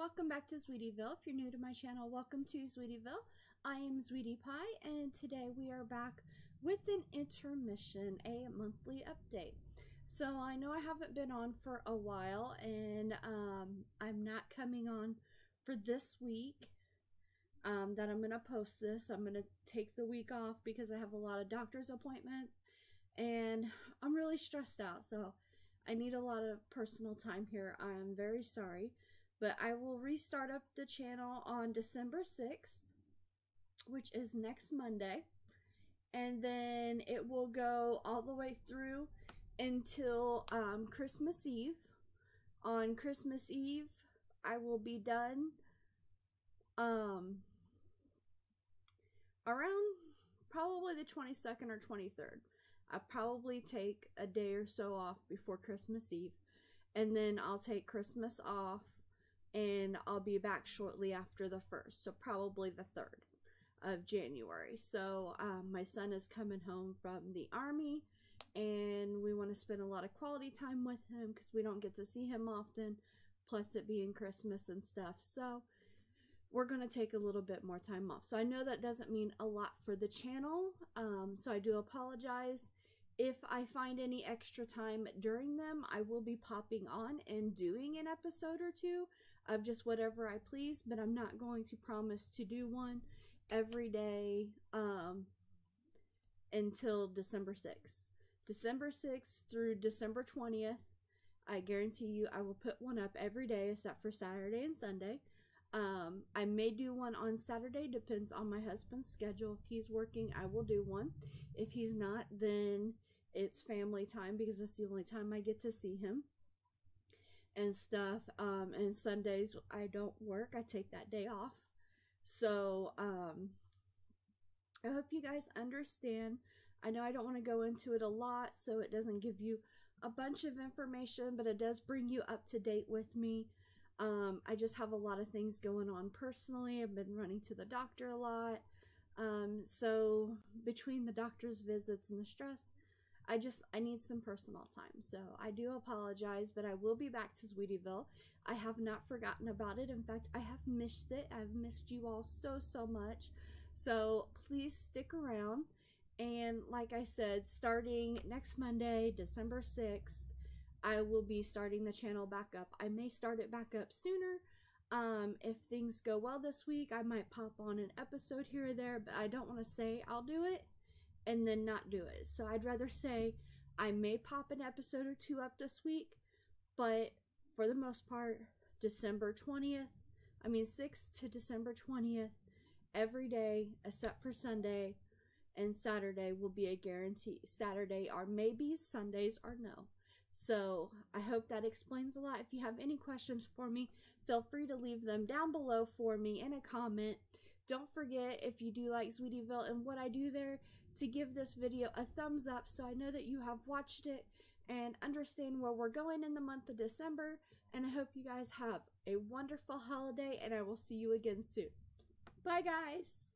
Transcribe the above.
welcome back to Zweetieville. If you're new to my channel, welcome to Zweetieville. I am Zweetie Pie, and today we are back with an intermission, a monthly update. So I know I haven't been on for a while, and um, I'm not coming on for this week um, that I'm going to post this. I'm going to take the week off because I have a lot of doctor's appointments, and I'm really stressed out, so I need a lot of personal time here. I'm very sorry. But I will restart up the channel on December 6th, which is next Monday. And then it will go all the way through until um, Christmas Eve. On Christmas Eve, I will be done um, around probably the 22nd or 23rd. I probably take a day or so off before Christmas Eve, and then I'll take Christmas off and I'll be back shortly after the 1st, so probably the 3rd of January. So um, my son is coming home from the army and we want to spend a lot of quality time with him because we don't get to see him often, plus it being Christmas and stuff. So we're going to take a little bit more time off. So I know that doesn't mean a lot for the channel, um, so I do apologize. If I find any extra time during them, I will be popping on and doing an episode or two of just whatever I please, but I'm not going to promise to do one every day um, until December 6th. December 6th through December 20th, I guarantee you I will put one up every day except for Saturday and Sunday. Um, I may do one on Saturday, depends on my husband's schedule. If he's working, I will do one. If he's not, then it's family time because it's the only time I get to see him and stuff. Um, and Sundays I don't work. I take that day off. So, um, I hope you guys understand. I know I don't want to go into it a lot, so it doesn't give you a bunch of information, but it does bring you up to date with me. Um, I just have a lot of things going on personally. I've been running to the doctor a lot. Um, so between the doctor's visits and the stress, I just I need some personal time. So I do apologize, but I will be back to Zweetieville. I have not forgotten about it. In fact, I have missed it. I've missed you all so so much. So please stick around. And like I said, starting next Monday, December 6th, I will be starting the channel back up. I may start it back up sooner. Um, if things go well this week, I might pop on an episode here or there, but I don't want to say I'll do it and then not do it. So I'd rather say I may pop an episode or two up this week, but for the most part, December 20th, I mean 6th to December 20th, every day except for Sunday and Saturday will be a guarantee. Saturday are maybe, Sundays are no. So I hope that explains a lot. If you have any questions for me, feel free to leave them down below for me in a comment. Don't forget if you do like Zweetieville and what I do there to give this video a thumbs up so I know that you have watched it and understand where we're going in the month of December. And I hope you guys have a wonderful holiday and I will see you again soon. Bye guys!